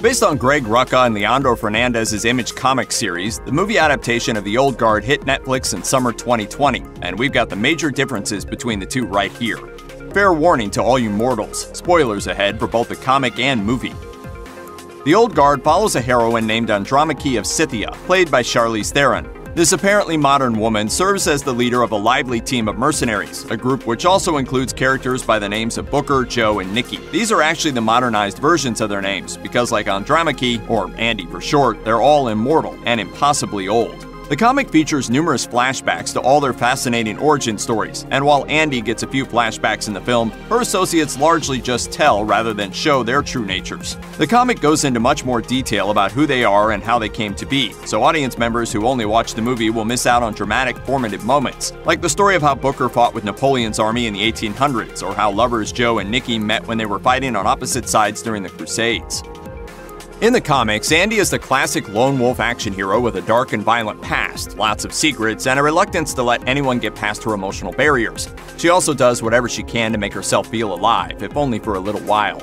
Based on Greg Rucka and Leandro Fernandez's Image comic series, the movie adaptation of The Old Guard hit Netflix in summer 2020, and we've got the major differences between the two right here. Fair warning to all you mortals spoilers ahead for both the comic and movie. The Old Guard follows a heroine named Andromache of Scythia, played by Charlize Theron, this apparently modern woman serves as the leader of a lively team of mercenaries, a group which also includes characters by the names of Booker, Joe, and Nicky. These are actually the modernized versions of their names, because like Andromache, or Andy for short, they're all immortal and impossibly old. The comic features numerous flashbacks to all their fascinating origin stories, and while Andy gets a few flashbacks in the film, her associates largely just tell rather than show their true natures. The comic goes into much more detail about who they are and how they came to be, so audience members who only watch the movie will miss out on dramatic, formative moments, like the story of how Booker fought with Napoleon's army in the 1800s, or how lovers Joe and Nicky met when they were fighting on opposite sides during the Crusades. In the comics, Andy is the classic lone wolf action hero with a dark and violent past, lots of secrets, and a reluctance to let anyone get past her emotional barriers. She also does whatever she can to make herself feel alive, if only for a little while.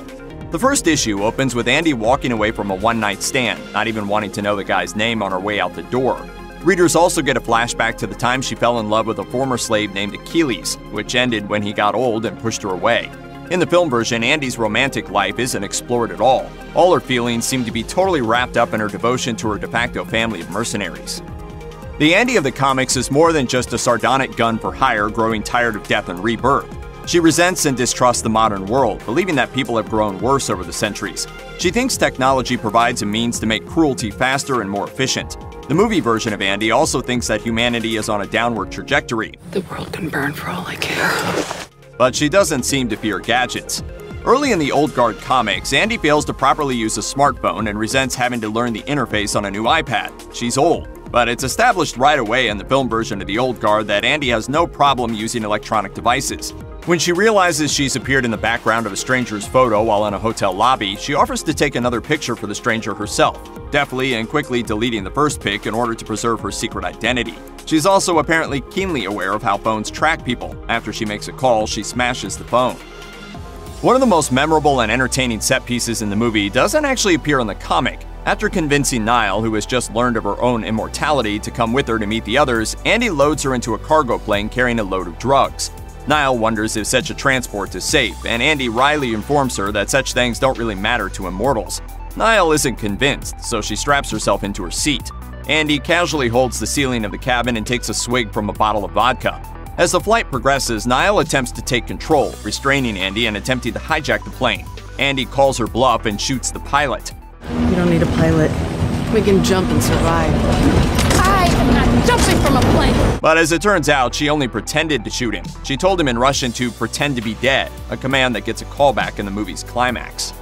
The first issue opens with Andy walking away from a one night stand, not even wanting to know the guy's name on her way out the door. Readers also get a flashback to the time she fell in love with a former slave named Achilles, which ended when he got old and pushed her away. In the film version, Andy's romantic life isn't explored at all. All her feelings seem to be totally wrapped up in her devotion to her de facto family of mercenaries. The Andy of the comics is more than just a sardonic gun for hire growing tired of death and rebirth. She resents and distrusts the modern world, believing that people have grown worse over the centuries. She thinks technology provides a means to make cruelty faster and more efficient. The movie version of Andy also thinks that humanity is on a downward trajectory. The world can burn for all I care but she doesn't seem to fear gadgets. Early in the Old Guard comics, Andy fails to properly use a smartphone and resents having to learn the interface on a new iPad. She's old, but it's established right away in the film version of the Old Guard that Andy has no problem using electronic devices. When she realizes she's appeared in the background of a stranger's photo while in a hotel lobby, she offers to take another picture for the stranger herself, deftly and quickly deleting the first pic in order to preserve her secret identity. She's also apparently keenly aware of how phones track people. After she makes a call, she smashes the phone. One of the most memorable and entertaining set pieces in the movie doesn't actually appear in the comic. After convincing Nile, who has just learned of her own immortality, to come with her to meet the others, Andy loads her into a cargo plane carrying a load of drugs. Nile wonders if such a transport is safe, and Andy wryly informs her that such things don't really matter to immortals. Nile isn't convinced, so she straps herself into her seat. Andy casually holds the ceiling of the cabin and takes a swig from a bottle of vodka. As the flight progresses, Nile attempts to take control, restraining Andy and attempting to hijack the plane. Andy calls her bluff and shoots the pilot. You don't need a pilot. We can jump and survive. I am not jumping from a plane. But as it turns out, she only pretended to shoot him. She told him in Russian to pretend to be dead, a command that gets a callback in the movie's climax.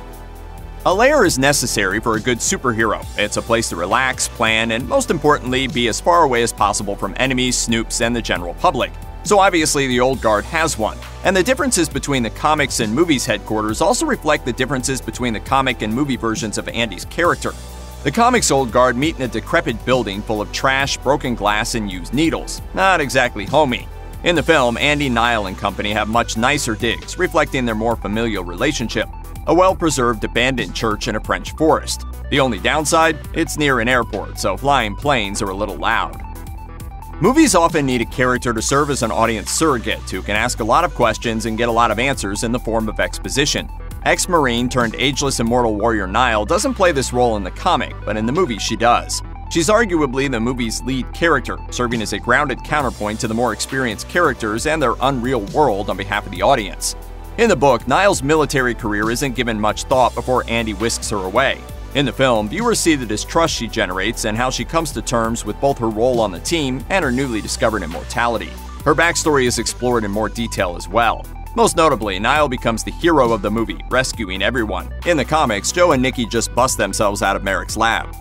A lair is necessary for a good superhero. It's a place to relax, plan, and most importantly, be as far away as possible from enemies, snoops, and the general public. So obviously, the Old Guard has one. And the differences between the comics and movies headquarters also reflect the differences between the comic and movie versions of Andy's character. The comics Old Guard meet in a decrepit building full of trash, broken glass, and used needles. Not exactly homey. In the film, Andy Nile and company have much nicer digs, reflecting their more familial relationship. A well preserved abandoned church in a French forest. The only downside? It's near an airport, so flying planes are a little loud. Movies often need a character to serve as an audience surrogate who can ask a lot of questions and get a lot of answers in the form of exposition. Ex Marine turned ageless immortal warrior Nile doesn't play this role in the comic, but in the movie she does. She's arguably the movie's lead character, serving as a grounded counterpoint to the more experienced characters and their unreal world on behalf of the audience. In the book, Nile's military career isn't given much thought before Andy whisks her away. In the film, viewers see the distrust she generates and how she comes to terms with both her role on the team and her newly discovered immortality. Her backstory is explored in more detail as well. Most notably, Nile becomes the hero of the movie, rescuing everyone. In the comics, Joe and Nicky just bust themselves out of Merrick's lab.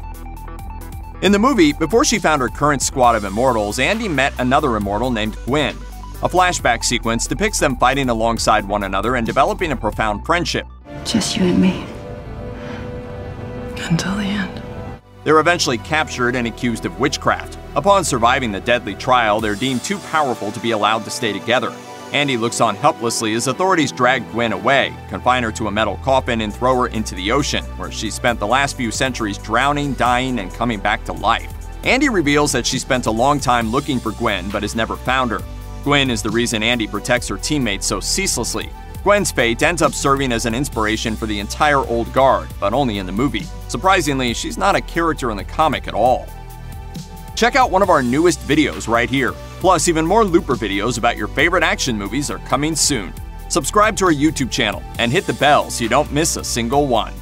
In the movie, before she found her current squad of immortals, Andy met another immortal named Quynh. A flashback sequence depicts them fighting alongside one another and developing a profound friendship. Just you and me. Until the end. They're eventually captured and accused of witchcraft. Upon surviving the deadly trial, they're deemed too powerful to be allowed to stay together. Andy looks on helplessly as authorities drag Quynh away, confine her to a metal coffin, and throw her into the ocean, where she spent the last few centuries drowning, dying, and coming back to life. Andy reveals that she spent a long time looking for Quynh but has never found her. Quynh is the reason Andy protects her teammates so ceaselessly. Quynh's fate ends up serving as an inspiration for the entire Old Guard, but only in the movie. Surprisingly, she's not a character in the comic at all. Check out one of our newest videos right here. Plus, even more Looper videos about your favorite action movies are coming soon. Subscribe to our YouTube channel and hit the bell so you don't miss a single one.